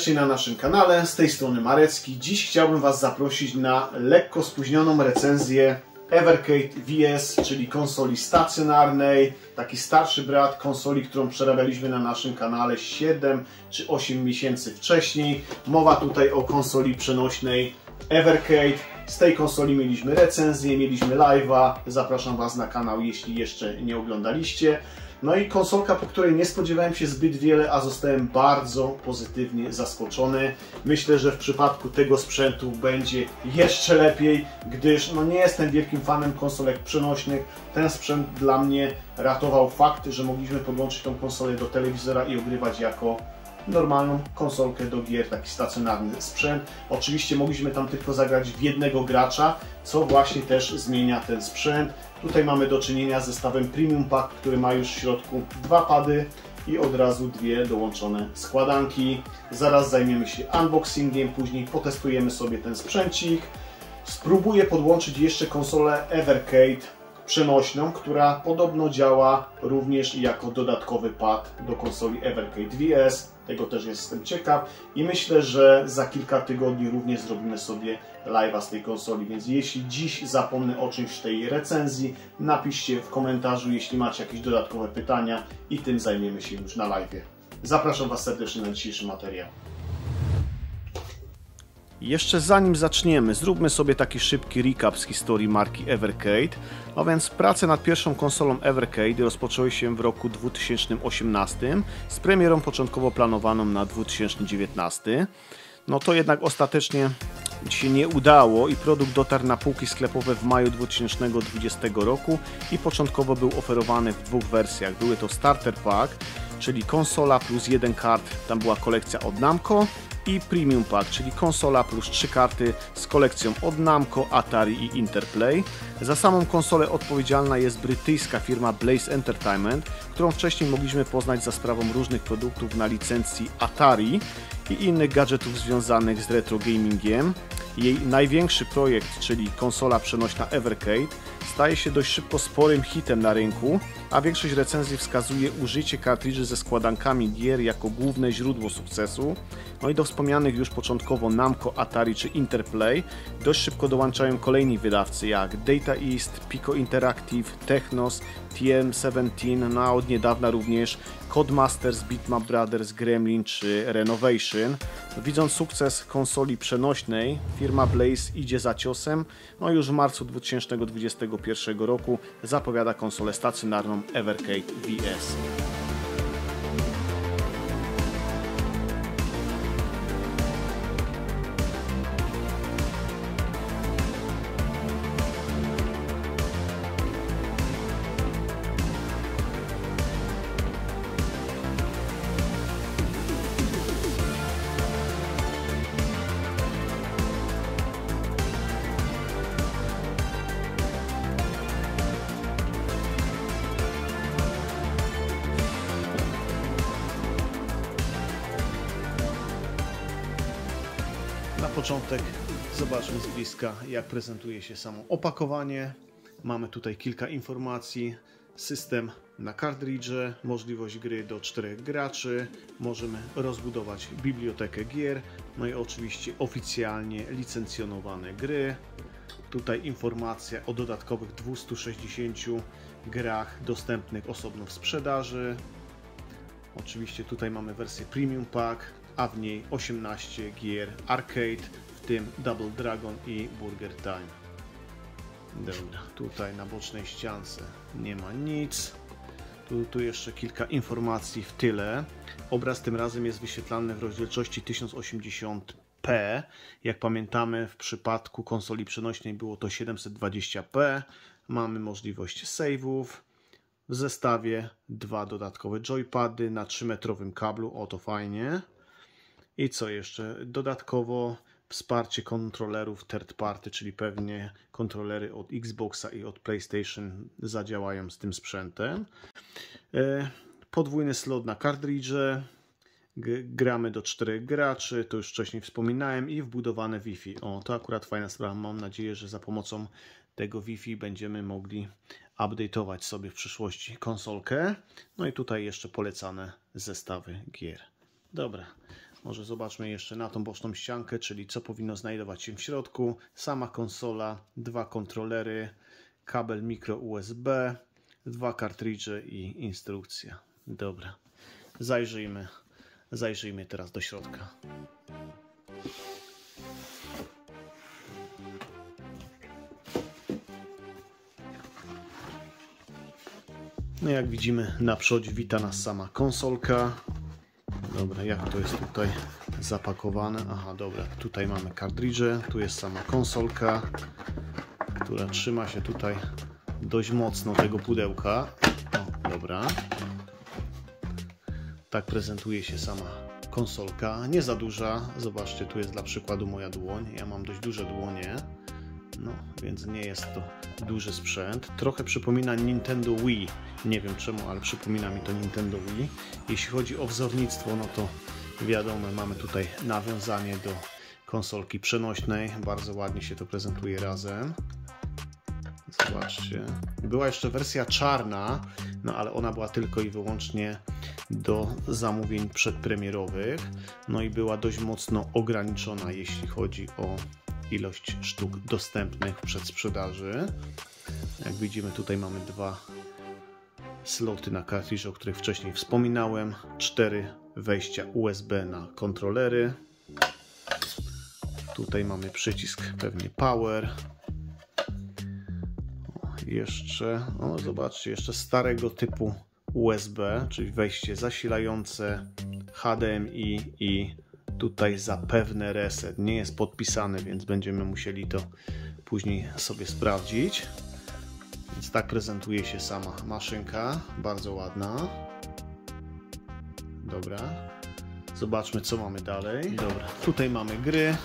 serdecznie na naszym kanale, z tej strony Marecki. Dziś chciałbym Was zaprosić na lekko spóźnioną recenzję Evercade VS, czyli konsoli stacjonarnej, taki starszy brat konsoli, którą przerabialiśmy na naszym kanale 7 czy 8 miesięcy wcześniej. Mowa tutaj o konsoli przenośnej Evercade. Z tej konsoli mieliśmy recenzję, mieliśmy live'a. Zapraszam Was na kanał, jeśli jeszcze nie oglądaliście. No i konsolka, po której nie spodziewałem się zbyt wiele, a zostałem bardzo pozytywnie zaskoczony. Myślę, że w przypadku tego sprzętu będzie jeszcze lepiej, gdyż no nie jestem wielkim fanem konsolek przenośnych. Ten sprzęt dla mnie ratował fakt, że mogliśmy podłączyć tą konsolę do telewizora i ogrywać jako normalną konsolkę do gier, taki stacjonarny sprzęt. Oczywiście mogliśmy tam tylko zagrać w jednego gracza, co właśnie też zmienia ten sprzęt. Tutaj mamy do czynienia z zestawem Premium Pack, który ma już w środku dwa pady i od razu dwie dołączone składanki. Zaraz zajmiemy się unboxingiem, później potestujemy sobie ten sprzęcik. Spróbuję podłączyć jeszcze konsolę Evercade przenośną, która podobno działa również jako dodatkowy pad do konsoli Evercade VS. Tego też jestem ciekaw i myślę, że za kilka tygodni również zrobimy sobie live'a z tej konsoli, więc jeśli dziś zapomnę o czymś w tej recenzji, napiszcie w komentarzu, jeśli macie jakieś dodatkowe pytania i tym zajmiemy się już na live'ie. Zapraszam Was serdecznie na dzisiejszy materiał. Jeszcze zanim zaczniemy, zróbmy sobie taki szybki recap z historii marki Evercade. A więc prace nad pierwszą konsolą Evercade rozpoczęły się w roku 2018 z premierą początkowo planowaną na 2019. No to jednak ostatecznie się nie udało i produkt dotarł na półki sklepowe w maju 2020 roku i początkowo był oferowany w dwóch wersjach. Były to Starter Pack, czyli konsola plus jeden kart, tam była kolekcja od Namco i Premium Pack, czyli konsola plus trzy karty z kolekcją od Namco, Atari i Interplay. Za samą konsolę odpowiedzialna jest brytyjska firma Blaze Entertainment, którą wcześniej mogliśmy poznać za sprawą różnych produktów na licencji Atari i innych gadżetów związanych z retro gamingiem. Jej największy projekt, czyli konsola przenośna Evercade, staje się dość szybko sporym hitem na rynku, a większość recenzji wskazuje użycie kartridży ze składankami gier jako główne źródło sukcesu. No i do wspomnianych już początkowo Namco, Atari czy Interplay dość szybko dołączają kolejni wydawcy jak Data East, Pico Interactive, Technos, TM17, no a od niedawna również Codemasters, Bitmap Brothers, Gremlin czy Renovation. Widząc sukces konsoli przenośnej, firma Blaze idzie za ciosem, no już w marcu 2021 roku zapowiada konsolę stacjonarną Evercade VS. jak prezentuje się samo opakowanie. Mamy tutaj kilka informacji. System na kartridże, możliwość gry do czterech graczy, możemy rozbudować bibliotekę gier, no i oczywiście oficjalnie licencjonowane gry. Tutaj informacja o dodatkowych 260 grach dostępnych osobno w sprzedaży. Oczywiście tutaj mamy wersję Premium Pack, a w niej 18 gier arcade, tym Double Dragon i Burger Time. Dobra, tutaj na bocznej ściance nie ma nic. Tu, tu jeszcze kilka informacji w tyle. Obraz tym razem jest wyświetlany w rozdzielczości 1080p. Jak pamiętamy, w przypadku konsoli przenośnej było to 720p. Mamy możliwość save'ów. W zestawie dwa dodatkowe joypady na 3-metrowym kablu. O to fajnie. I co jeszcze? Dodatkowo wsparcie kontrolerów third party, czyli pewnie kontrolery od Xboxa i od PlayStation zadziałają z tym sprzętem. E, podwójny slot na kartridże. Gramy do czterech graczy, to już wcześniej wspominałem, i wbudowane Wi-Fi. O, to akurat fajna sprawa. Mam nadzieję, że za pomocą tego Wi-Fi będziemy mogli update'ować sobie w przyszłości konsolkę. No i tutaj jeszcze polecane zestawy gier. Dobra, może zobaczmy jeszcze na tą boczną ściankę, czyli co powinno znajdować się w środku. Sama konsola, dwa kontrolery, kabel mikro USB, dwa kartridże i instrukcja. Dobra, zajrzyjmy, zajrzyjmy teraz do środka. No jak widzimy na przodzie wita nas sama konsolka. Dobra, jak to jest tutaj zapakowane? Aha, dobra, tutaj mamy kartridże, tu jest sama konsolka, która trzyma się tutaj dość mocno tego pudełka. O, dobra. Tak prezentuje się sama konsolka. Nie za duża. Zobaczcie, tu jest dla przykładu moja dłoń. Ja mam dość duże dłonie. No, więc nie jest to duży sprzęt. Trochę przypomina Nintendo Wii. Nie wiem czemu, ale przypomina mi to Nintendo Wii. Jeśli chodzi o wzornictwo, no to wiadomo, mamy tutaj nawiązanie do konsolki przenośnej. Bardzo ładnie się to prezentuje razem. Zobaczcie. Była jeszcze wersja czarna, no ale ona była tylko i wyłącznie do zamówień przedpremierowych. No i była dość mocno ograniczona, jeśli chodzi o ilość sztuk dostępnych w przedsprzedaży. Jak widzimy, tutaj mamy dwa sloty na kartridż, o których wcześniej wspominałem. Cztery wejścia USB na kontrolery. Tutaj mamy przycisk pewnie Power. Jeszcze, o zobaczcie, jeszcze starego typu USB, czyli wejście zasilające HDMI i tutaj zapewne reset. Nie jest podpisane, więc będziemy musieli to później sobie sprawdzić. Więc tak prezentuje się sama maszynka. Bardzo ładna. Dobra. Zobaczmy, co mamy dalej. Dobra, tutaj mamy gry,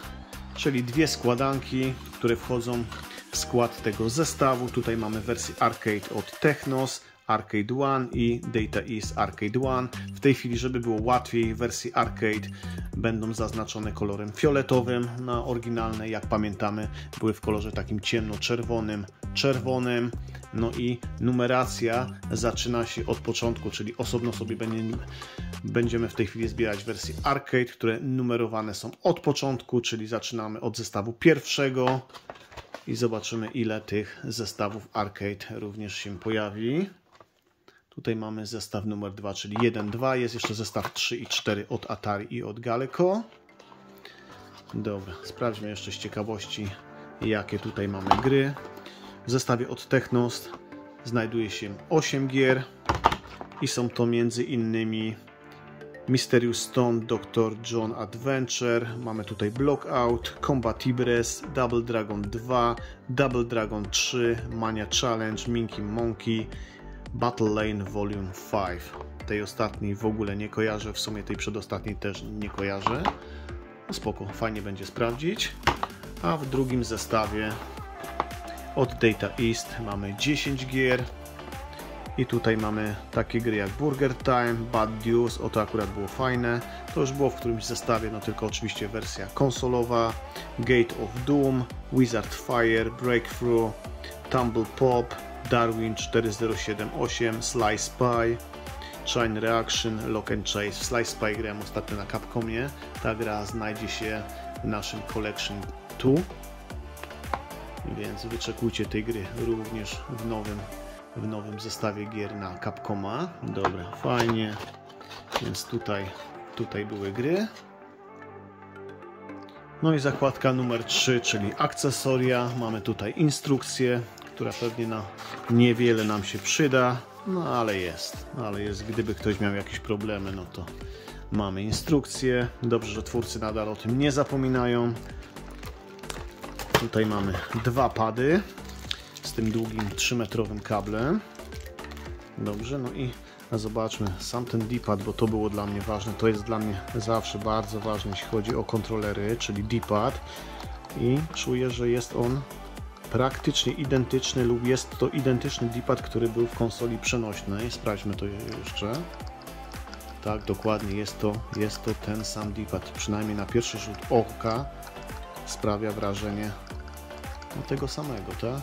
czyli dwie składanki, które wchodzą w skład tego zestawu. Tutaj mamy wersję arcade od Technos, Arcade One i Data East Arcade One. W tej chwili, żeby było łatwiej, wersji Arcade będą zaznaczone kolorem fioletowym. Na oryginalne, jak pamiętamy, były w kolorze takim ciemno-czerwonym, czerwonym. No i numeracja zaczyna się od początku, czyli osobno sobie będziemy w tej chwili zbierać wersje Arcade, które numerowane są od początku, czyli zaczynamy od zestawu pierwszego i zobaczymy ile tych zestawów Arcade również się pojawi. Tutaj mamy zestaw numer 2, czyli 1, 2. Jest jeszcze zestaw 3 i 4 od Atari i od Galeco. Dobra, sprawdźmy jeszcze z ciekawości, jakie tutaj mamy gry. W zestawie od Technos znajduje się 8 gier i są to między innymi Mysterious Stone, Dr. John Adventure, mamy tutaj Blockout, Combat Tibres, Double Dragon 2, Double Dragon 3, Mania Challenge, Minky Monkey, Battle Lane Volume 5. Tej ostatniej w ogóle nie kojarzę, w sumie tej przedostatniej też nie kojarzę. No spoko, fajnie będzie sprawdzić. A w drugim zestawie od Data East mamy 10 gier. I tutaj mamy takie gry jak Burger Time, Bad Deuce, o to akurat było fajne. To już było w którymś zestawie, no tylko oczywiście wersja konsolowa. Gate of Doom, Wizard Fire, Breakthrough, Tumble Pop, Darwin 4078, Sly Spy, Chain Reaction, Lock and Chase. W Sly Spy grałem ostatnio na Capcomie. Ta gra znajdzie się w naszym Collection 2. Więc wyczekujcie tej gry również w nowym, w nowym zestawie gier na Capcoma. Dobra, fajnie. Więc tutaj, tutaj były gry. No i zakładka numer 3, czyli akcesoria. Mamy tutaj instrukcję, która pewnie na niewiele nam się przyda, no ale jest, ale jest, gdyby ktoś miał jakieś problemy, no to mamy instrukcję. Dobrze, że twórcy nadal o tym nie zapominają. Tutaj mamy dwa pady z tym długim 3-metrowym kablem. Dobrze, no i zobaczmy sam ten D-pad, bo to było dla mnie ważne. To jest dla mnie zawsze bardzo ważne, jeśli chodzi o kontrolery, czyli D-pad. I czuję, że jest on praktycznie identyczny lub jest to identyczny D-pad, który był w konsoli przenośnej. Sprawdźmy to jeszcze. Tak, dokładnie jest to, jest to ten sam D-pad. Przynajmniej na pierwszy rzut oka sprawia wrażenie no, tego samego, tak?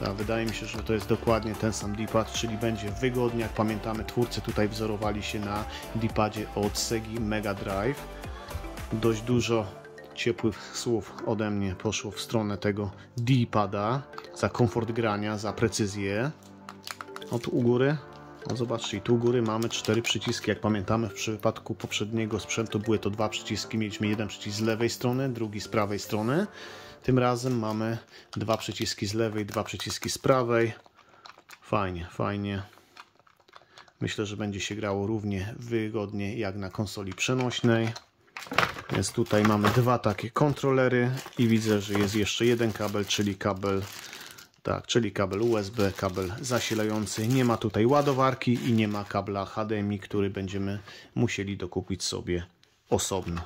Tak, wydaje mi się, że to jest dokładnie ten sam D-pad, czyli będzie wygodnie. Jak pamiętamy, twórcy tutaj wzorowali się na D-padzie od Segi Mega Drive. Dość dużo ciepłych słów ode mnie poszło w stronę tego D-pada za komfort grania, za precyzję. O tu u góry, no zobaczcie, i tu u góry mamy cztery przyciski. Jak pamiętamy, w przypadku poprzedniego sprzętu były to dwa przyciski. Mieliśmy jeden przycisk z lewej strony, drugi z prawej strony. Tym razem mamy dwa przyciski z lewej, dwa przyciski z prawej. Fajnie, fajnie. Myślę, że będzie się grało równie wygodnie jak na konsoli przenośnej. Więc tutaj mamy dwa takie kontrolery i widzę, że jest jeszcze jeden kabel, czyli kabel tak, czyli kabel USB, kabel zasilający. Nie ma tutaj ładowarki i nie ma kabla HDMI, który będziemy musieli dokupić sobie osobno.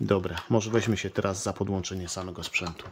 Dobra, może weźmy się teraz za podłączenie samego sprzętu.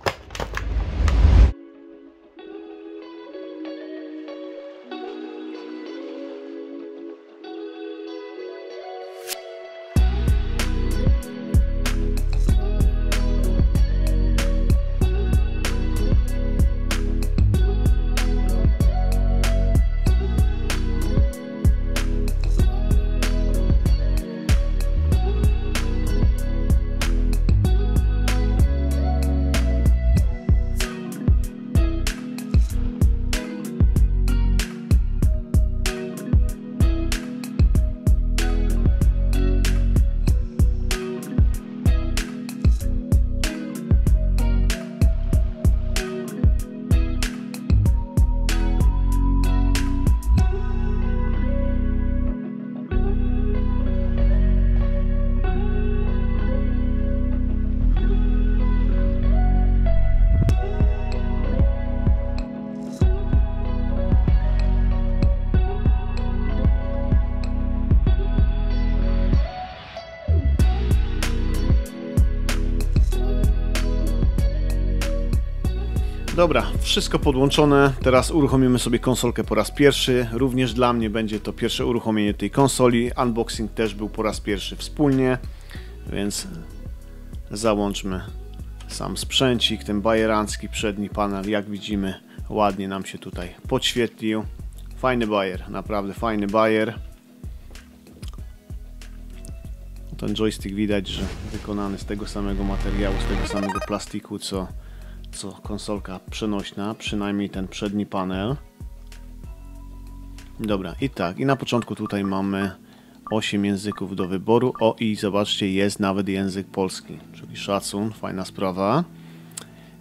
Dobra, wszystko podłączone. Teraz uruchomimy sobie konsolkę po raz pierwszy. Również dla mnie będzie to pierwsze uruchomienie tej konsoli. Unboxing też był po raz pierwszy wspólnie, więc załączmy sam sprzęcik, ten bajerancki przedni panel. Jak widzimy, ładnie nam się tutaj podświetlił. Fajny bajer, naprawdę fajny bajer. Ten joystick widać, że wykonany z tego samego materiału, z tego samego plastiku, co co konsolka przenośna, przynajmniej ten przedni panel. Dobra, i tak, i na początku tutaj mamy 8 języków do wyboru. O, i zobaczcie, jest nawet język polski, czyli szacun, fajna sprawa.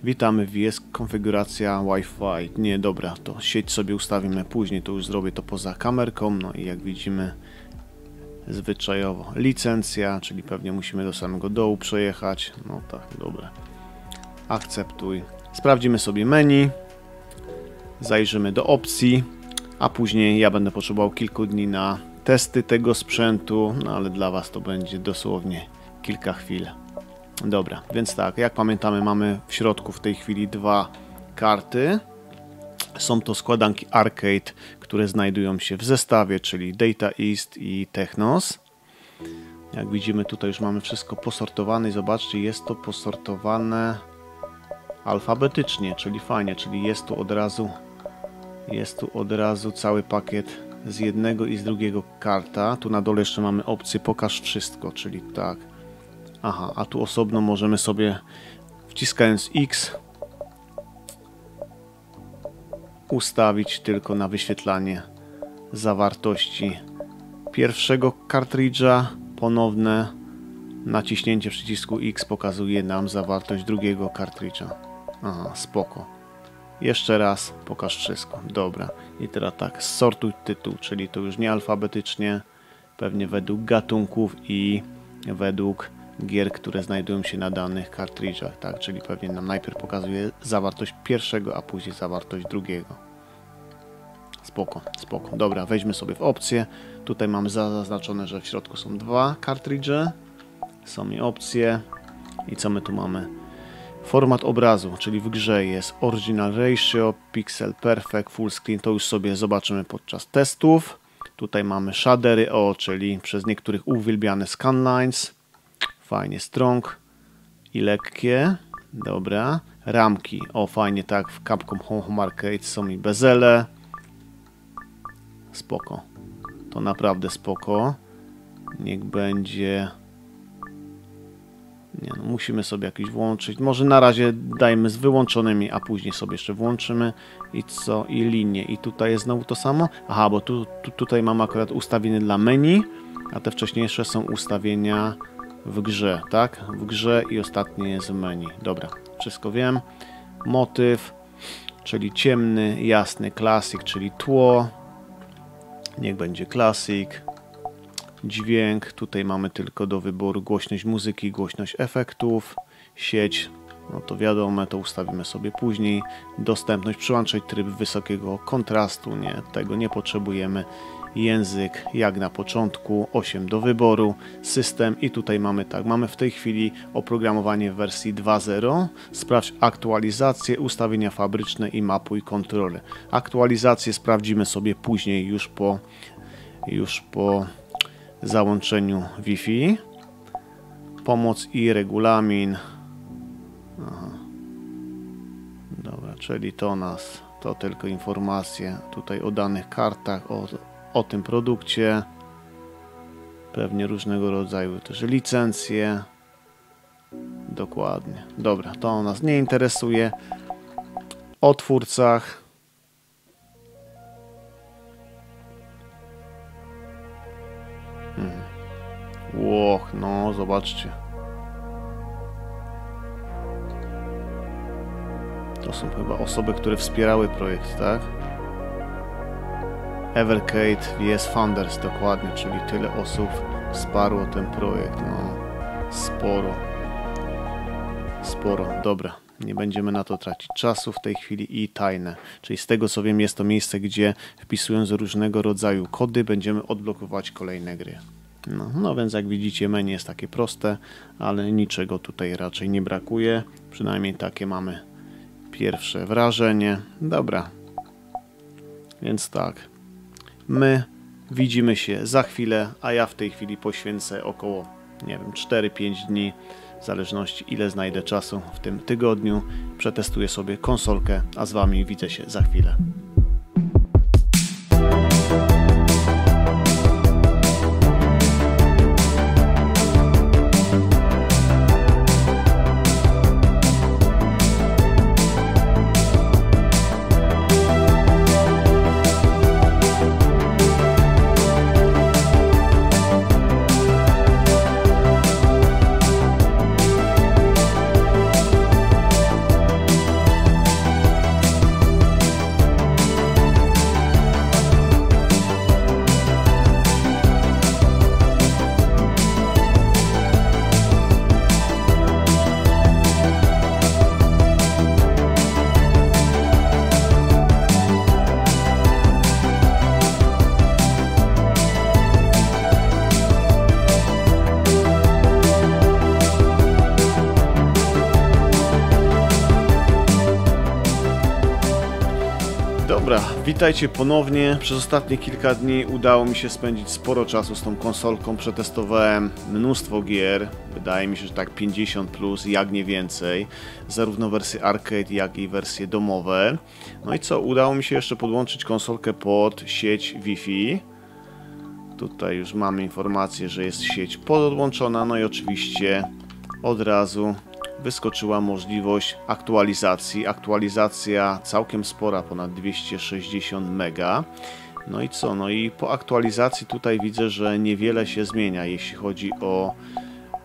Witamy jest konfiguracja Wi-Fi. Nie, dobra, to sieć sobie ustawimy później, to już zrobię to poza kamerką. No i jak widzimy, zwyczajowo licencja, czyli pewnie musimy do samego dołu przejechać. No tak, dobra akceptuj. Sprawdzimy sobie menu, zajrzymy do opcji, a później ja będę potrzebował kilku dni na testy tego sprzętu, no ale dla Was to będzie dosłownie kilka chwil. Dobra, więc tak, jak pamiętamy mamy w środku w tej chwili dwa karty. Są to składanki Arcade, które znajdują się w zestawie, czyli Data East i Technos. Jak widzimy tutaj już mamy wszystko posortowane i zobaczcie, jest to posortowane alfabetycznie, czyli fajnie, czyli jest tu od razu jest tu od razu cały pakiet z jednego i z drugiego karta. Tu na dole jeszcze mamy opcję pokaż wszystko, czyli tak. Aha, a tu osobno możemy sobie wciskając X ustawić tylko na wyświetlanie zawartości pierwszego kartridża. Ponowne naciśnięcie przycisku X pokazuje nam zawartość drugiego kartridża. Aha, spoko. Jeszcze raz, pokaż wszystko. Dobra. I teraz tak, sortuj tytuł, czyli to już nie alfabetycznie, pewnie według gatunków i według gier, które znajdują się na danych kartridżach, tak? Czyli pewnie nam najpierw pokazuje zawartość pierwszego, a później zawartość drugiego. Spoko, spoko. Dobra, weźmy sobie w opcję. Tutaj mamy zaznaczone, że w środku są dwa kartridże. Są mi opcje. I co my tu mamy? Format obrazu, czyli w grze jest Original Ratio, Pixel Perfect, Full Screen, to już sobie zobaczymy podczas testów. Tutaj mamy shadery, o, czyli przez niektórych uwielbiane scanlines. Fajnie strong i lekkie. Dobra. ramki. O, fajnie, tak, w Capcom Home Arcade są i bezele. Spoko. To naprawdę spoko. Niech będzie... Nie no, musimy sobie jakiś włączyć. Może na razie dajmy z wyłączonymi, a później sobie jeszcze włączymy. I co? I linię. I tutaj jest znowu to samo? Aha, bo tu, tu, tutaj mam akurat ustawienie dla menu, a te wcześniejsze są ustawienia w grze, tak? W grze i ostatnie jest menu. Dobra, wszystko wiem. Motyw, czyli ciemny, jasny, classic, czyli tło. Niech będzie classic dźwięk. Tutaj mamy tylko do wyboru głośność muzyki, głośność efektów, sieć. No to wiadomo, to ustawimy sobie później. Dostępność, przyłączyć tryb wysokiego kontrastu, nie, tego nie potrzebujemy. Język, jak na początku, 8 do wyboru, system i tutaj mamy tak, mamy w tej chwili oprogramowanie w wersji 2.0. Sprawdź aktualizację, ustawienia fabryczne i mapuj kontrolę. Aktualizację sprawdzimy sobie później już po już po załączeniu Wi-Fi. Pomoc i regulamin. Aha. Dobra, czyli to nas, to tylko informacje tutaj o danych kartach, o, o tym produkcie. Pewnie różnego rodzaju też licencje. Dokładnie. Dobra, to nas nie interesuje. O twórcach Łoch, no zobaczcie. To są chyba osoby, które wspierały projekt, tak? Evercade VS Funders, dokładnie, czyli tyle osób wsparło ten projekt. No, sporo. Sporo, dobra. Nie będziemy na to tracić czasu w tej chwili i tajne. Czyli z tego co wiem jest to miejsce, gdzie wpisując różnego rodzaju kody będziemy odblokować kolejne gry. No, no więc jak widzicie menu jest takie proste, ale niczego tutaj raczej nie brakuje. Przynajmniej takie mamy pierwsze wrażenie. Dobra. Więc tak. My widzimy się za chwilę, a ja w tej chwili poświęcę około, nie wiem, 4-5 dni, w zależności ile znajdę czasu w tym tygodniu. Przetestuję sobie konsolkę, a z Wami widzę się za chwilę. Witajcie ponownie. Przez ostatnie kilka dni udało mi się spędzić sporo czasu z tą konsolką. Przetestowałem mnóstwo gier, wydaje mi się, że tak 50 plus, jak nie więcej. Zarówno wersje arcade, jak i wersje domowe. No i co, udało mi się jeszcze podłączyć konsolkę pod sieć Wi-Fi. Tutaj już mamy informację, że jest sieć podłączona, no i oczywiście od razu wyskoczyła możliwość aktualizacji. Aktualizacja całkiem spora, ponad 260 mega. No i co? No i po aktualizacji tutaj widzę, że niewiele się zmienia, jeśli chodzi o,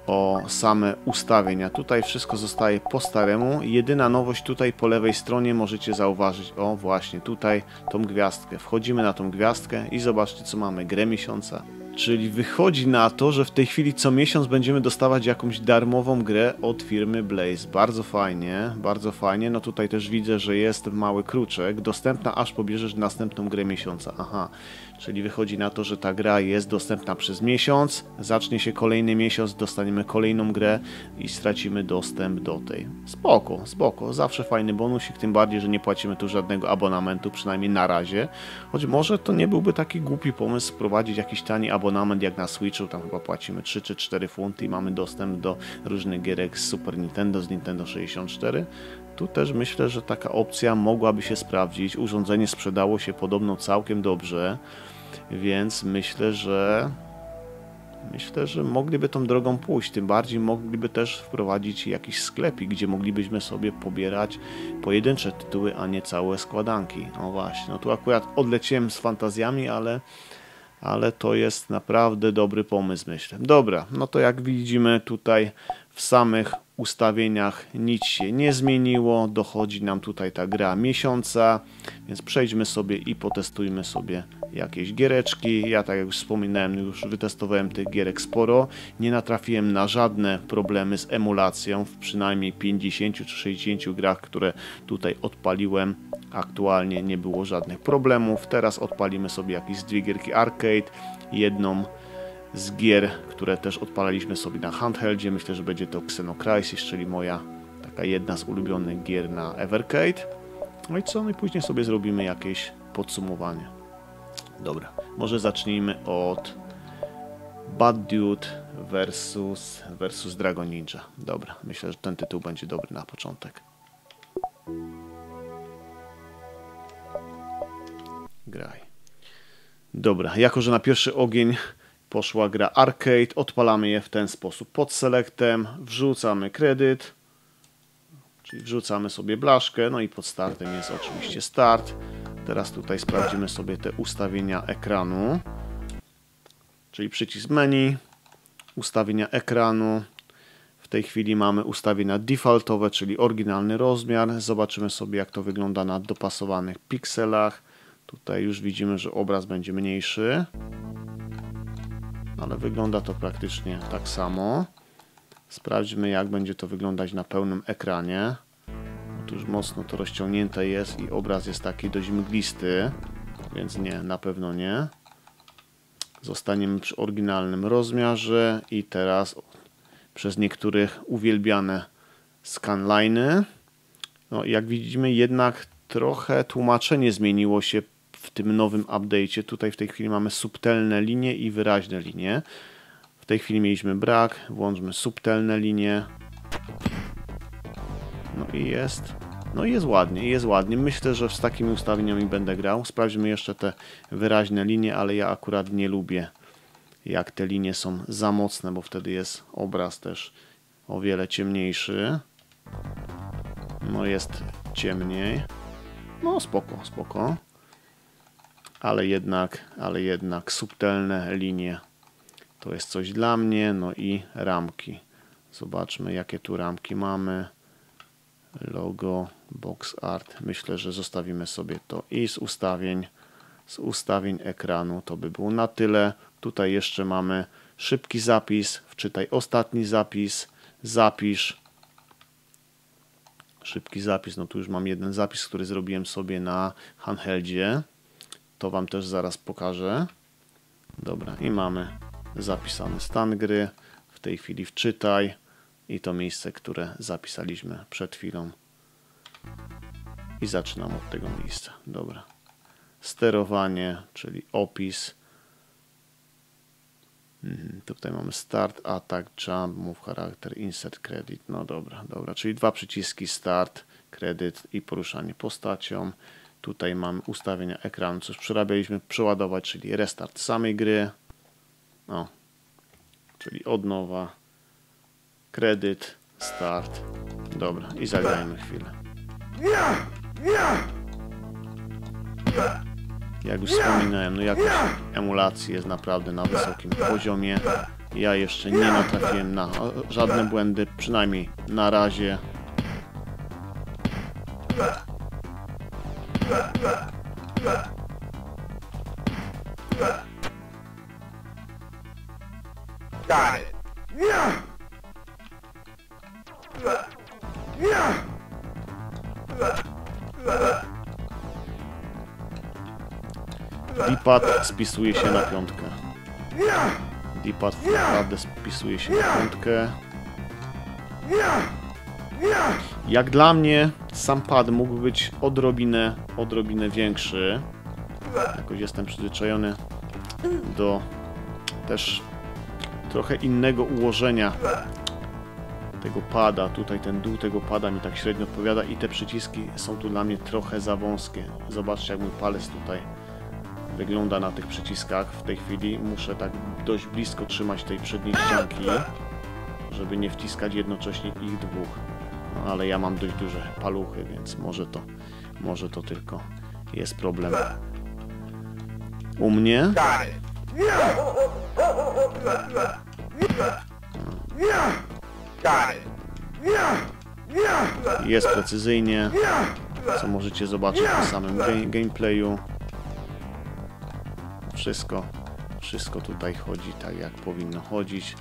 o same ustawienia. Tutaj wszystko zostaje po staremu. Jedyna nowość tutaj po lewej stronie możecie zauważyć, o właśnie tutaj tą gwiazdkę. Wchodzimy na tą gwiazdkę i zobaczcie co mamy. Grę miesiąca, Czyli wychodzi na to, że w tej chwili co miesiąc będziemy dostawać jakąś darmową grę od firmy Blaze. Bardzo fajnie, bardzo fajnie. No tutaj też widzę, że jest mały kruczek, dostępna aż pobierzesz następną grę miesiąca. Aha, czyli wychodzi na to, że ta gra jest dostępna przez miesiąc, zacznie się kolejny miesiąc, dostaniemy kolejną grę i stracimy dostęp do tej. Spoko, spoko, zawsze fajny bonusik, tym bardziej, że nie płacimy tu żadnego abonamentu, przynajmniej na razie. Choć może to nie byłby taki głupi pomysł wprowadzić jakiś tani abonament jak na Switchu, tam chyba płacimy 3 czy 4 funty i mamy dostęp do różnych gierek z Super Nintendo, z Nintendo 64. Tu też myślę, że taka opcja mogłaby się sprawdzić. Urządzenie sprzedało się podobno całkiem dobrze, więc myślę, że Myślę, że mogliby tą drogą pójść, tym bardziej mogliby też wprowadzić jakiś sklepik, gdzie moglibyśmy sobie pobierać pojedyncze tytuły, a nie całe składanki. No właśnie, no tu akurat odleciałem z fantazjami, ale, ale to jest naprawdę dobry pomysł, myślę. Dobra, no to jak widzimy tutaj w samych ustawieniach nic się nie zmieniło, dochodzi nam tutaj ta gra miesiąca, więc przejdźmy sobie i potestujmy sobie jakieś giereczki. Ja tak jak już wspominałem, już wytestowałem tych gierek sporo, nie natrafiłem na żadne problemy z emulacją w przynajmniej 50 czy 60 grach, które tutaj odpaliłem. Aktualnie nie było żadnych problemów. Teraz odpalimy sobie jakieś dwie gierki arcade, jedną z gier, które też odpalaliśmy sobie na handheldzie. Myślę, że będzie to Xenocrisis, czyli moja taka jedna z ulubionych gier na Evercade. No i co? No i później sobie zrobimy jakieś podsumowanie. Dobra, może zacznijmy od Bad Dude versus, versus Dragon Ninja. Dobra, myślę, że ten tytuł będzie dobry na początek. Graj. Dobra, jako że na pierwszy ogień poszła gra arcade, odpalamy je w ten sposób. Pod selectem wrzucamy kredyt, czyli wrzucamy sobie blaszkę, no i pod startem jest oczywiście start. Teraz tutaj sprawdzimy sobie te ustawienia ekranu, czyli przycisk menu, ustawienia ekranu. W tej chwili mamy ustawienia defaultowe, czyli oryginalny rozmiar. Zobaczymy sobie jak to wygląda na dopasowanych pikselach. Tutaj już widzimy, że obraz będzie mniejszy ale wygląda to praktycznie tak samo. Sprawdźmy jak będzie to wyglądać na pełnym ekranie. Otóż mocno to rozciągnięte jest i obraz jest taki dość mglisty, więc nie, na pewno nie. Zostaniemy przy oryginalnym rozmiarze i teraz przez niektórych uwielbiane scanliny. No, jak widzimy jednak trochę tłumaczenie zmieniło się w tym nowym update'cie. Tutaj w tej chwili mamy subtelne linie i wyraźne linie. W tej chwili mieliśmy brak, włączmy subtelne linie. No i jest. No i jest ładnie, jest ładnie. Myślę, że z takimi ustawieniami będę grał. Sprawdźmy jeszcze te wyraźne linie, ale ja akurat nie lubię jak te linie są za mocne, bo wtedy jest obraz też o wiele ciemniejszy. No jest ciemniej. No spoko, spoko ale jednak, ale jednak subtelne linie to jest coś dla mnie. No i ramki. Zobaczmy, jakie tu ramki mamy. Logo, box art. Myślę, że zostawimy sobie to i z ustawień, z ustawień ekranu. To by było na tyle. Tutaj jeszcze mamy szybki zapis. Wczytaj ostatni zapis. Zapisz. Szybki zapis. No tu już mam jeden zapis, który zrobiłem sobie na handheldzie. To Wam też zaraz pokażę. Dobra, i mamy zapisany stan gry. W tej chwili wczytaj i to miejsce, które zapisaliśmy przed chwilą. I zaczynam od tego miejsca. Dobra. Sterowanie, czyli opis. Mhm, tutaj mamy start, attack, jump, move character, insert credit. No dobra, dobra. Czyli dwa przyciski start, kredyt i poruszanie postacią. Tutaj mamy ustawienia ekranu, co już przerabialiśmy, przeładować, czyli restart samej gry. O, czyli od nowa. Kredyt, start. Dobra, i zagrajmy chwilę. Jak już wspominałem, no jakość emulacji jest naprawdę na wysokim poziomie. Ja jeszcze nie natrafiłem na żadne błędy, przynajmniej na razie. Got. D-pad spisuje się na piątkę. D-pad spisuje się na piątkę. Jak dla mnie sam pad mógł być odrobinę, odrobinę większy. Jakoś jestem przyzwyczajony do też trochę innego ułożenia tego pada. Tutaj ten dół tego pada mi tak średnio odpowiada i te przyciski są tu dla mnie trochę za wąskie. Zobaczcie jak mój palec tutaj wygląda na tych przyciskach w tej chwili. Muszę tak dość blisko trzymać tej przedniej ścianki, żeby nie wciskać jednocześnie ich dwóch. No, ale ja mam dość duże paluchy, więc może to, może to tylko jest problem. U mnie jest precyzyjnie, co możecie zobaczyć na samym gameplayu. Wszystko, wszystko tutaj chodzi tak jak powinno chodzić.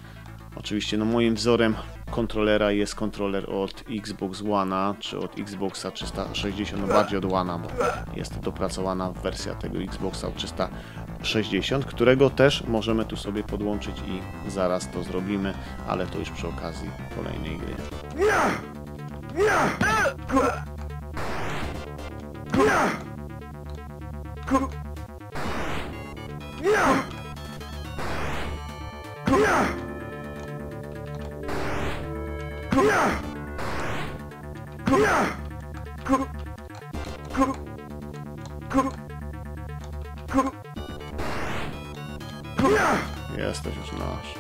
Oczywiście no moim wzorem kontrolera jest kontroler od Xbox One, czy od Xboxa 360, no bardziej od One, bo jest dopracowana wersja tego Xboxa 360, którego też możemy tu sobie podłączyć i zaraz to zrobimy, ale to już przy okazji kolejnej gry. Jesteś już nasz.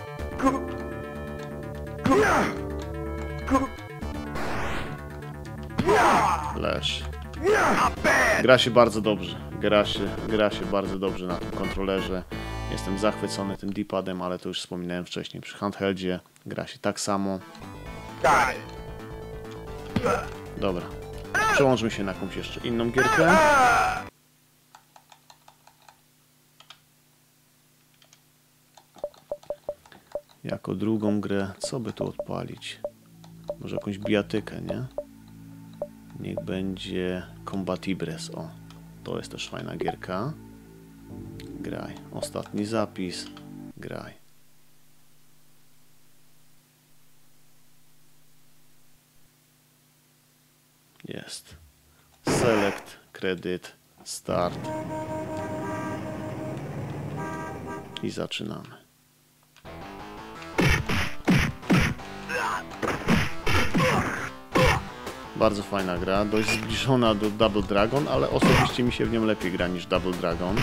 Leż. Gra się bardzo dobrze. Gra się, gra się bardzo dobrze na tym kontrolerze. Jestem zachwycony tym D-padem, ale to już wspominałem wcześniej. Przy handheldzie gra się tak samo. Dobra. Przełączmy się na jakąś jeszcze inną gierkę. Jako drugą grę, co by tu odpalić? Może jakąś bijatykę, nie? Niech będzie Combatibres, o. To jest też fajna gierka. Graj. Ostatni zapis. Graj. Jest. Select, kredyt, start. I zaczynamy. Bardzo fajna gra, dość zbliżona do Double Dragon, ale osobiście mi się w nią lepiej gra niż Double Dragon.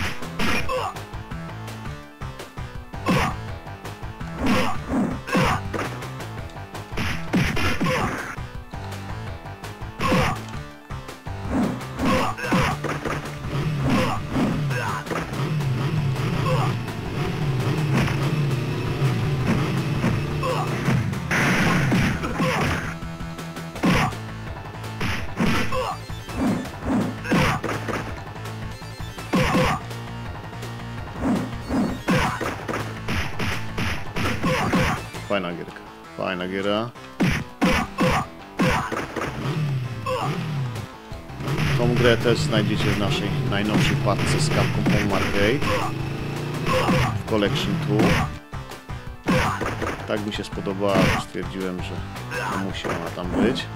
Giera. Tą grę też znajdziecie w naszej najnowszej paczce z Capcom Home w Collection 2. Tak mi się spodobała, stwierdziłem, że musi ona tam być.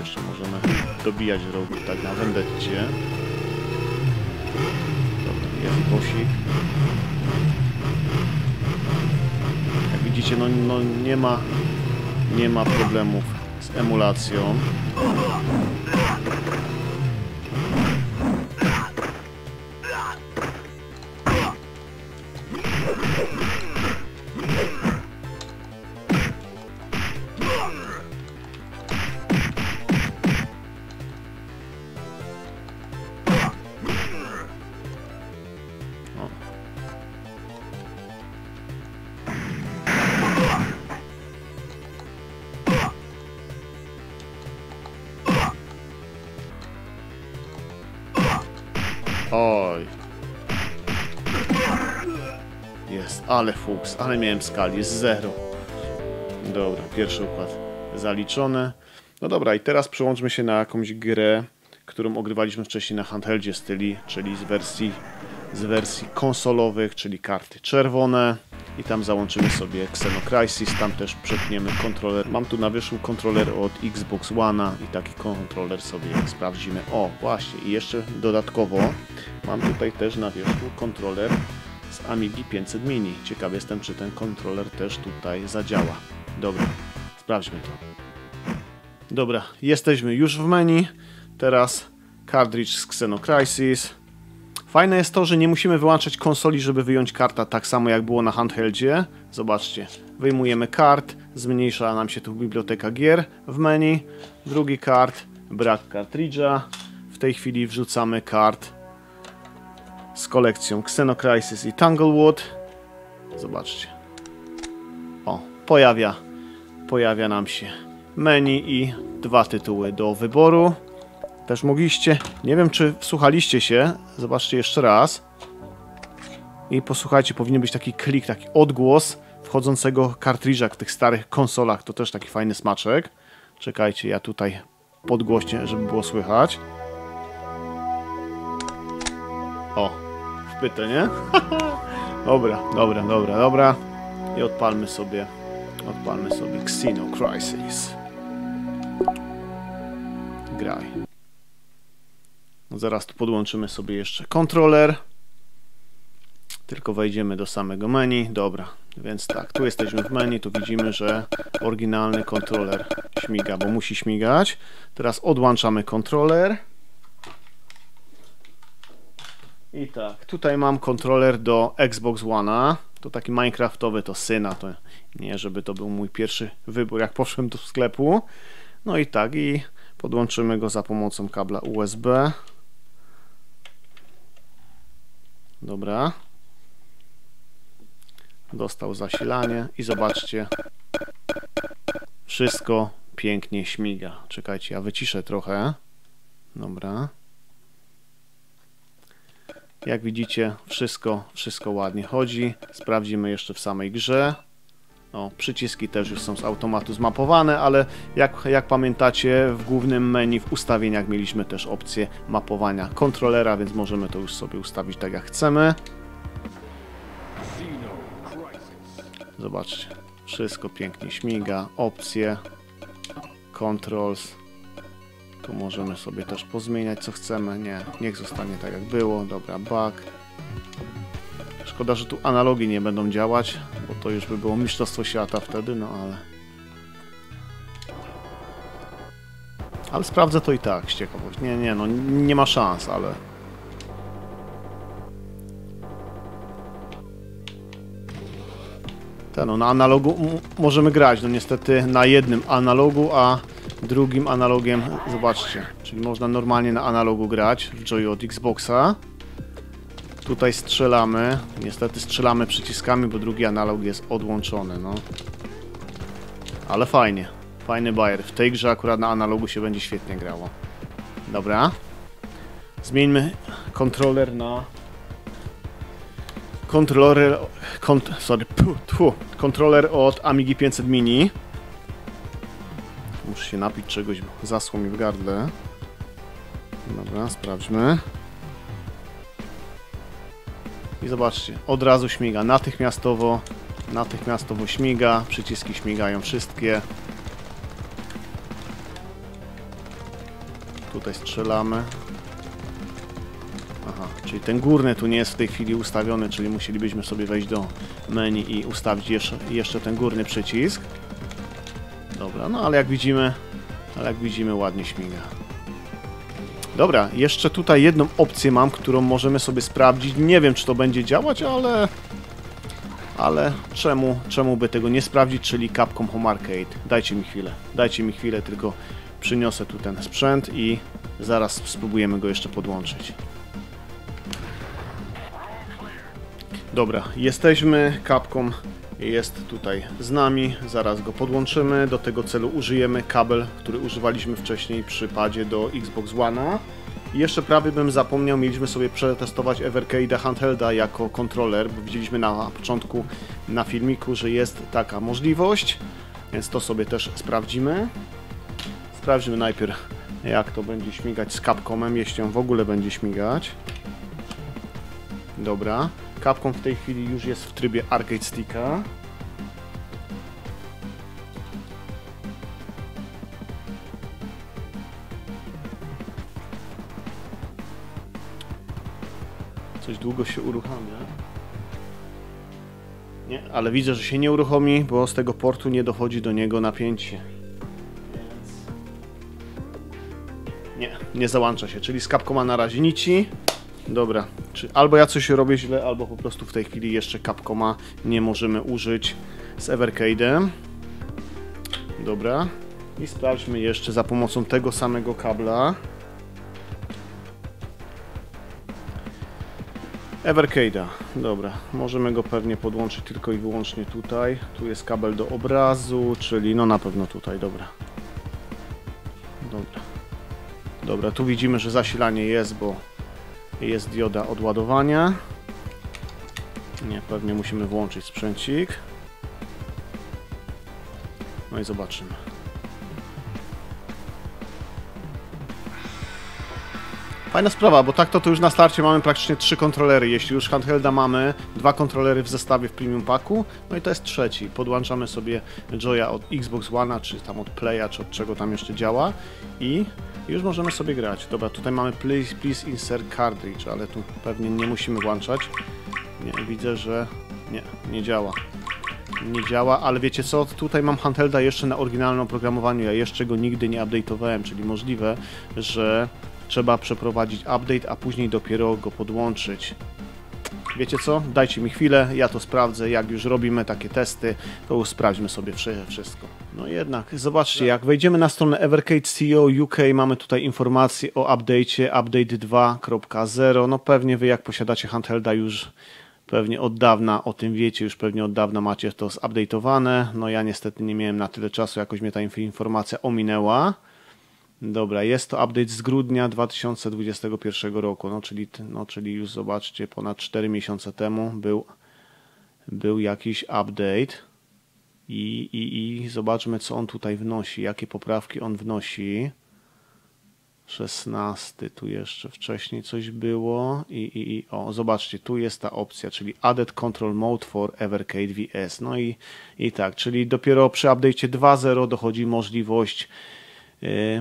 Jeszcze możemy dobijać wrogów tak na wendetcie. Jest bosik. Jak widzicie, no, no nie ma nie ma problemów z emulacją. Jest, ale fuks, ale miałem skali, jest zero. Dobra, pierwszy układ zaliczony. No dobra, i teraz przełączmy się na jakąś grę, którą ogrywaliśmy wcześniej na handheldzie styli, czyli z wersji, z wersji konsolowych, czyli karty czerwone. i tam załączymy sobie Xenocrisis, tam też przepniemy kontroler. Mam tu na wierzchu kontroler od Xbox One'a i taki kontroler sobie sprawdzimy. O, właśnie i jeszcze dodatkowo mam tutaj też na wierzchu kontroler z Amigi 500 Mini. Ciekaw jestem, czy ten kontroler też tutaj zadziała. Dobra, sprawdźmy to. Dobra, jesteśmy już w menu. Teraz cartridge z Xenocrisis. Fajne jest to, że nie musimy wyłączać konsoli, żeby wyjąć karta, tak samo jak było na handheldzie. Zobaczcie, wyjmujemy kart, zmniejsza nam się tu biblioteka gier w menu. Drugi kart, brak cartridge'a. W tej chwili wrzucamy kart z kolekcją Xenocrisis i Tanglewood. Zobaczcie. O, pojawia, pojawia nam się menu i dwa tytuły do wyboru. Też mogliście, nie wiem czy wsłuchaliście się, zobaczcie jeszcze raz. I posłuchajcie, powinien być taki klik, taki odgłos wchodzącego kartridża w tych starych konsolach. To też taki fajny smaczek. Czekajcie, ja tutaj podgłośnie, żeby było słychać. O, wpytę, nie? dobra, dobra, dobra, dobra. I odpalmy sobie, odpalmy sobie Xeno Crisis. Graj. Zaraz tu podłączymy sobie jeszcze kontroler. Tylko wejdziemy do samego menu. Dobra, więc tak, tu jesteśmy w menu, tu widzimy, że oryginalny kontroler śmiga, bo musi śmigać. Teraz odłączamy kontroler. I tak, tutaj mam kontroler do Xbox One'a. To taki Minecraftowy, to syna, to nie, żeby to był mój pierwszy wybór, jak poszłem do sklepu. No i tak, i podłączymy go za pomocą kabla USB. Dobra. Dostał zasilanie i zobaczcie. Wszystko pięknie śmiga. Czekajcie, ja wyciszę trochę. Dobra. Jak widzicie, wszystko, wszystko ładnie chodzi. Sprawdzimy jeszcze w samej grze. O, przyciski też już są z automatu zmapowane, ale jak, jak pamiętacie, w głównym menu w ustawieniach mieliśmy też opcję mapowania kontrolera, więc możemy to już sobie ustawić tak jak chcemy. Zobaczcie, wszystko pięknie śmiga, opcje, controls. Tu możemy sobie też pozmieniać co chcemy. Nie, niech zostanie tak jak było. Dobra, back. Szkoda, że tu analogi nie będą działać, bo to już by było mistrzostwo świata wtedy, no ale... Ale sprawdzę to i tak, z ciekawości. Nie, nie, no nie ma szans, ale... Ten, no na analogu możemy grać, no niestety na jednym analogu, a drugim analogiem, zobaczcie, czyli można normalnie na analogu grać w Joy od Xboxa. Tutaj strzelamy. Niestety strzelamy przyciskami, bo drugi analog jest odłączony, no. Ale fajnie. Fajny bajer. W tej grze akurat na analogu się będzie świetnie grało. Dobra. Zmieńmy kontroler na... Kontroler... Kont... Sorry. Puh, tfu. Kontroler od Amigi 500 Mini. Muszę się napić czegoś, zasło mi w gardle. Dobra, sprawdźmy. I zobaczcie, od razu śmiga, natychmiastowo, natychmiastowo śmiga, przyciski śmigają wszystkie. Tutaj strzelamy. Aha, czyli ten górny tu nie jest w tej chwili ustawiony, czyli musielibyśmy sobie wejść do menu i ustawić jeszcze, jeszcze ten górny przycisk. Dobra, no ale jak widzimy, ale jak widzimy ładnie śmiga. Dobra, jeszcze tutaj jedną opcję mam, którą możemy sobie sprawdzić. Nie wiem, czy to będzie działać, ale... Ale czemu, czemu by tego nie sprawdzić, czyli Capcom Home Arcade. Dajcie mi chwilę, dajcie mi chwilę, tylko przyniosę tu ten sprzęt i zaraz spróbujemy go jeszcze podłączyć. Dobra, jesteśmy, Capcom jest tutaj z nami, zaraz go podłączymy. Do tego celu użyjemy kabel, który używaliśmy wcześniej przy padzie do Xbox One'a. I jeszcze prawie bym zapomniał, mieliśmy sobie przetestować Evercade Handhelda jako kontroler, bo widzieliśmy na początku na filmiku, że jest taka możliwość, więc to sobie też sprawdzimy. Sprawdźmy najpierw, jak to będzie śmigać z Capcomem, jeśli on w ogóle będzie śmigać. Dobra. Capcom w tej chwili już jest w trybie Arcade Sticka. Coś długo się uruchamia. Nie, ale widzę, że się nie uruchomi, bo z tego portu nie dochodzi do niego napięcie. Nie, nie załącza się, czyli z Capcoma na razie nici. Dobra, czy albo ja coś robię źle, albo po prostu w tej chwili jeszcze Capcoma nie możemy użyć z Evercade'em. Dobra. I sprawdźmy jeszcze za pomocą tego samego kabla. Evercade'a. Dobra, możemy go pewnie podłączyć tylko i wyłącznie tutaj. Tu jest kabel do obrazu, czyli no na pewno tutaj, dobra. Dobra. Dobra, tu widzimy, że zasilanie jest, bo jest dioda odładowania. Nie, pewnie musimy włączyć sprzęcik. No i zobaczymy. Fajna sprawa, bo tak to, to już na starcie mamy praktycznie trzy kontrolery. Jeśli już handhelda mamy, dwa kontrolery w zestawie w premium packu, no i to jest trzeci. Podłączamy sobie Joya od Xbox One, czy tam od Playa, czy od czego tam jeszcze działa i już możemy sobie grać. Dobra, tutaj mamy please, please insert cartridge, ale tu pewnie nie musimy włączać. Nie, widzę, że nie, nie działa. Nie działa, ale wiecie co, tutaj mam handhelda jeszcze na oryginalnym oprogramowaniu, ja jeszcze go nigdy nie update'owałem, czyli możliwe, że trzeba przeprowadzić update, a później dopiero go podłączyć. Wiecie co? Dajcie mi chwilę, ja to sprawdzę. Jak już robimy takie testy, to już sprawdźmy sobie wszystko. No jednak, zobaczcie, jak wejdziemy na stronę Evercade CEO UK, mamy tutaj informację o update'cie, update 2.0. No pewnie wy jak posiadacie handhelda już pewnie od dawna o tym wiecie, już pewnie od dawna macie to zupdate'owane. No ja niestety nie miałem na tyle czasu, jakoś mnie ta informacja ominęła. Dobra, jest to update z grudnia 2021 roku, no czyli, no, czyli już zobaczcie, ponad 4 miesiące temu był, był jakiś update i, i, i zobaczmy co on tutaj wnosi, jakie poprawki on wnosi. 16, tu jeszcze wcześniej coś było i, i, i o, zobaczcie, tu jest ta opcja, czyli Added Control Mode for Evercade VS. No i, i tak, czyli dopiero przy update'cie 2.0 dochodzi możliwość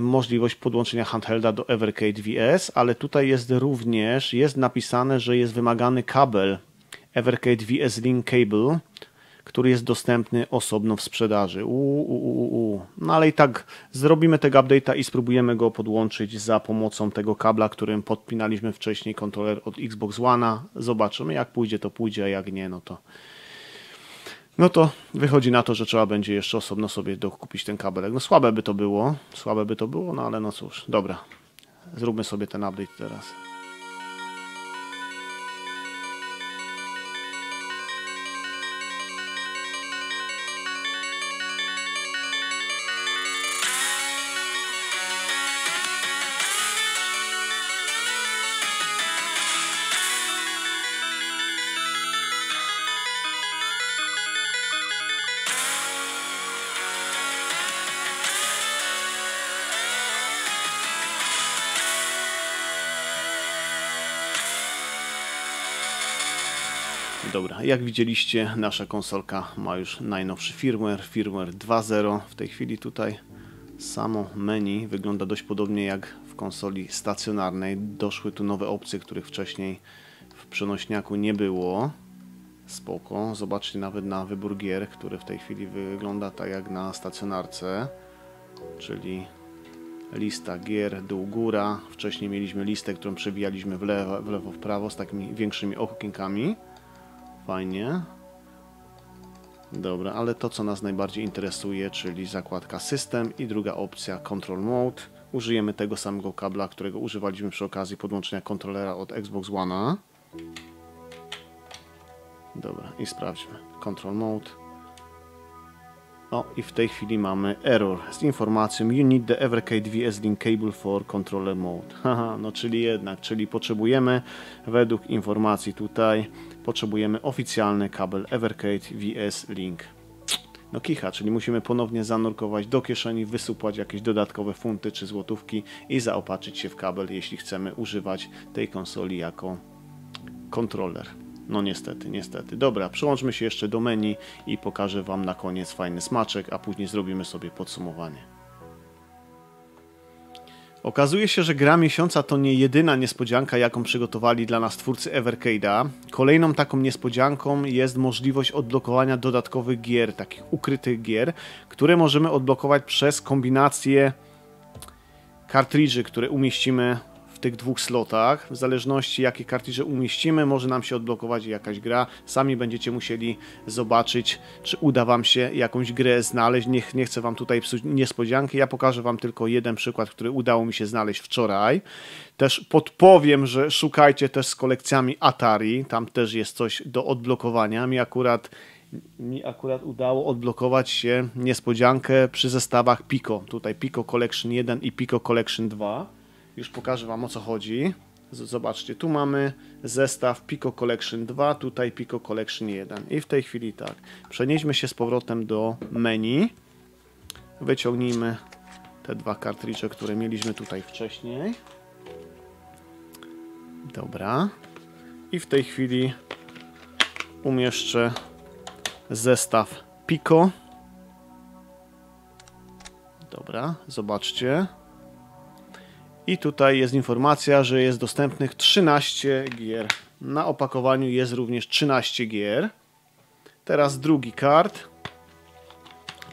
możliwość podłączenia handhelda do Evercade VS, ale tutaj jest również jest napisane, że jest wymagany kabel Evercade VS Link Cable, który jest dostępny osobno w sprzedaży. U, u, u, u. No ale i tak zrobimy tego update'a i spróbujemy go podłączyć za pomocą tego kabla, którym podpinaliśmy wcześniej kontroler od Xbox One'a. Zobaczymy jak pójdzie to pójdzie, a jak nie no to no to wychodzi na to, że trzeba będzie jeszcze osobno sobie dokupić ten kabelek. No słabe by to było, słabe by to było, no ale no cóż, dobra. Zróbmy sobie ten update teraz. Dobra, jak widzieliście, nasza konsolka ma już najnowszy firmware, firmware 2.0. W tej chwili tutaj samo menu wygląda dość podobnie jak w konsoli stacjonarnej. Doszły tu nowe opcje, których wcześniej w przenośniaku nie było. Spoko, zobaczcie nawet na wybór gier, który w tej chwili wygląda tak jak na stacjonarce, czyli lista gier, dół, góra. Wcześniej mieliśmy listę, którą przewijaliśmy w lewo, w lewo, w prawo z takimi większymi okienkami. Fajnie. Dobra, ale to co nas najbardziej interesuje, czyli zakładka System i druga opcja Control Mode. Użyjemy tego samego kabla, którego używaliśmy przy okazji podłączenia kontrolera od Xbox One'a. Dobra, i sprawdźmy. Control Mode. O, i w tej chwili mamy error z informacją You need the Evercade VS Link cable for controller mode. Haha, no czyli jednak, czyli potrzebujemy według informacji tutaj potrzebujemy oficjalny kabel Evercade VS Link. No kicha, czyli musimy ponownie zanurkować do kieszeni, wysupłać jakieś dodatkowe funty czy złotówki i zaopatrzyć się w kabel, jeśli chcemy używać tej konsoli jako kontroler. No niestety, niestety. Dobra, przełączmy się jeszcze do menu i pokażę Wam na koniec fajny smaczek, a później zrobimy sobie podsumowanie. Okazuje się, że gra miesiąca to nie jedyna niespodzianka, jaką przygotowali dla nas twórcy Evercade'a. Kolejną taką niespodzianką jest możliwość odblokowania dodatkowych gier, takich ukrytych gier, które możemy odblokować przez kombinację kartridży, które umieścimy tych dwóch slotach. W zależności jakie kartridże umieścimy, może nam się odblokować jakaś gra. Sami będziecie musieli zobaczyć, czy uda Wam się jakąś grę znaleźć. Nie, nie chcę Wam tutaj psuć niespodzianki. Ja pokażę Wam tylko jeden przykład, który udało mi się znaleźć wczoraj. Też podpowiem, że szukajcie też z kolekcjami Atari. Tam też jest coś do odblokowania. Mi akurat mi akurat udało odblokować się niespodziankę przy zestawach Pico. Tutaj Pico Collection 1 i Pico Collection 2. Już pokażę Wam o co chodzi. Zobaczcie, tu mamy zestaw Pico Collection 2, tutaj Pico Collection 1. I w tej chwili tak, przenieśmy się z powrotem do menu. Wyciągnijmy te dwa kartridże, które mieliśmy tutaj wcześniej. Dobra. I w tej chwili umieszczę zestaw Pico. Dobra, zobaczcie. I tutaj jest informacja, że jest dostępnych 13 gier. Na opakowaniu jest również 13 gier. Teraz drugi kart.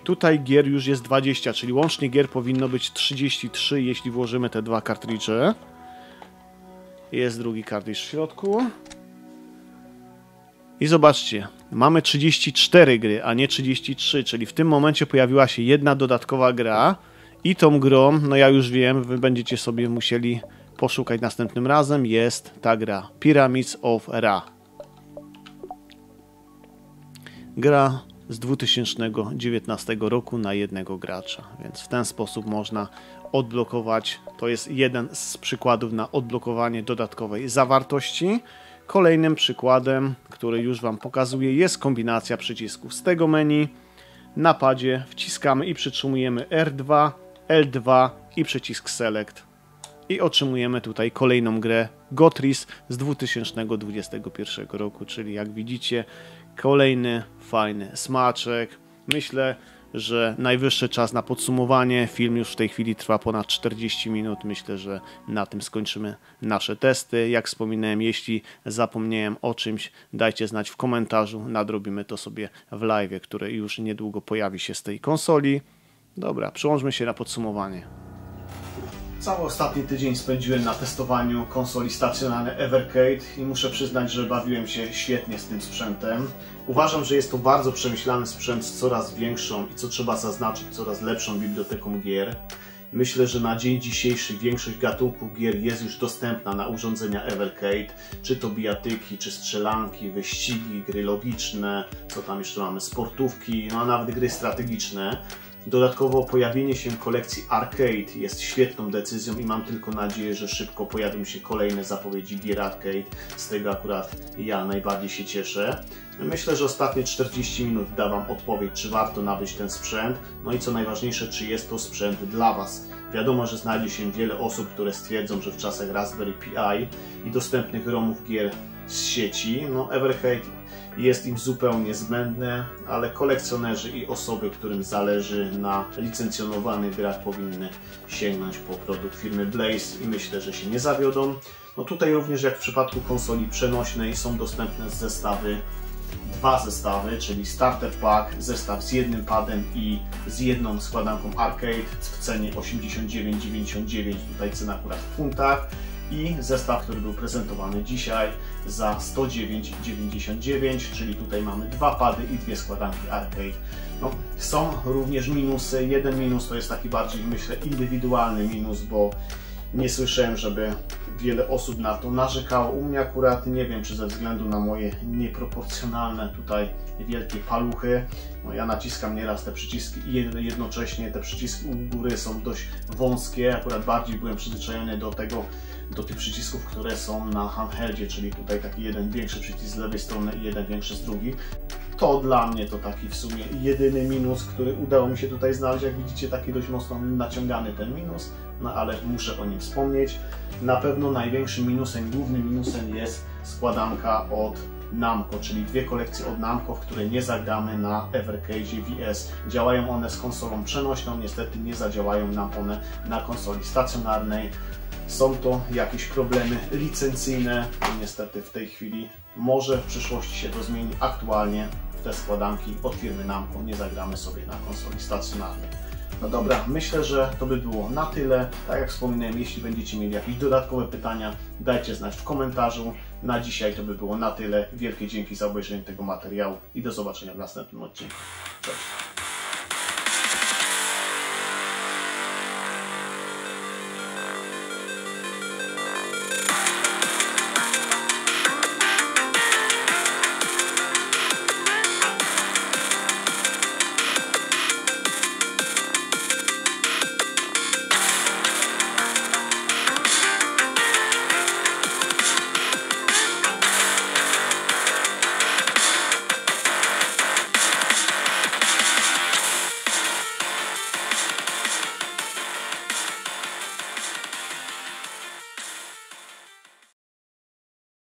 Tutaj gier już jest 20, czyli łącznie gier powinno być 33, jeśli włożymy te dwa kartridże. Jest drugi kartridż w środku. I zobaczcie, mamy 34 gry, a nie 33, czyli w tym momencie pojawiła się jedna dodatkowa gra. I tą grą, no ja już wiem, wy będziecie sobie musieli poszukać następnym razem, jest ta gra Pyramids of Ra. Gra z 2019 roku na jednego gracza, więc w ten sposób można odblokować, to jest jeden z przykładów na odblokowanie dodatkowej zawartości. Kolejnym przykładem, który już Wam pokazuję, jest kombinacja przycisków z tego menu. Na padzie wciskamy i przytrzymujemy R2 L2 i przycisk Select. I otrzymujemy tutaj kolejną grę Gotris z 2021 roku, czyli jak widzicie kolejny fajny smaczek. Myślę, że najwyższy czas na podsumowanie. Film już w tej chwili trwa ponad 40 minut. Myślę, że na tym skończymy nasze testy. Jak wspominałem, jeśli zapomniałem o czymś, dajcie znać w komentarzu. Nadrobimy to sobie w live, które już niedługo pojawi się z tej konsoli. Dobra, przełączmy się na podsumowanie. Cały ostatni tydzień spędziłem na testowaniu konsoli stacjonarnej Evercade i muszę przyznać, że bawiłem się świetnie z tym sprzętem. Uważam, że jest to bardzo przemyślany sprzęt z coraz większą i co trzeba zaznaczyć, coraz lepszą biblioteką gier. Myślę, że na dzień dzisiejszy większość gatunków gier jest już dostępna na urządzenia Evercade, czy to bijatyki, czy strzelanki, wyścigi, gry logiczne, co tam jeszcze mamy, sportówki, no a nawet gry strategiczne. Dodatkowo pojawienie się kolekcji Arcade jest świetną decyzją i mam tylko nadzieję, że szybko pojawią się kolejne zapowiedzi gier Arcade. Z tego akurat ja najbardziej się cieszę. Myślę, że ostatnie 40 minut da Wam odpowiedź, czy warto nabyć ten sprzęt. No i co najważniejsze, czy jest to sprzęt dla Was. Wiadomo, że znajdzie się wiele osób, które stwierdzą, że w czasach Raspberry Pi i dostępnych ROMów gier z sieci, no Evercade jest im zupełnie zbędne, ale kolekcjonerzy i osoby, którym zależy na licencjonowanych grach powinny sięgnąć po produkt firmy Blaze i myślę, że się nie zawiodą. No tutaj również jak w przypadku konsoli przenośnej są dostępne zestawy dwa zestawy, czyli Starter Pack, zestaw z jednym padem i z jedną składanką Arcade w cenie 89,99, tutaj cena akurat w funtach i zestaw, który był prezentowany dzisiaj za 109,99, czyli tutaj mamy dwa pady i dwie składanki arcade. No, są również minusy. Jeden minus to jest taki bardziej, myślę, indywidualny minus, bo nie słyszałem, żeby wiele osób na to narzekało. U mnie akurat nie wiem, czy ze względu na moje nieproporcjonalne tutaj wielkie paluchy. No ja naciskam nieraz te przyciski i jednocześnie te przyciski u góry są dość wąskie. Akurat bardziej byłem przyzwyczajony do tego, do tych przycisków, które są na handheldzie, czyli tutaj taki jeden większy przycisk z lewej strony i jeden większy z drugiej. To dla mnie to taki w sumie jedyny minus, który udało mi się tutaj znaleźć. Jak widzicie, taki dość mocno naciągany ten minus, no ale muszę o nim wspomnieć. Na pewno największym minusem, głównym minusem jest składanka od Namco, czyli dwie kolekcje od Namco, w które nie zagramy na Evercade VS. Działają one z konsolą przenośną, niestety nie zadziałają nam one na konsoli stacjonarnej. Są to jakieś problemy licencyjne, niestety w tej chwili może w przyszłości się to zmieni. Aktualnie te składanki od firmy Namco nie zagramy sobie na konsoli stacjonarnej. No dobra, myślę, że to by było na tyle. Tak jak wspominałem, jeśli będziecie mieli jakieś dodatkowe pytania, dajcie znać w komentarzu. Na dzisiaj to by było na tyle. Wielkie dzięki za obejrzenie tego materiału i do zobaczenia w następnym odcinku. Cześć!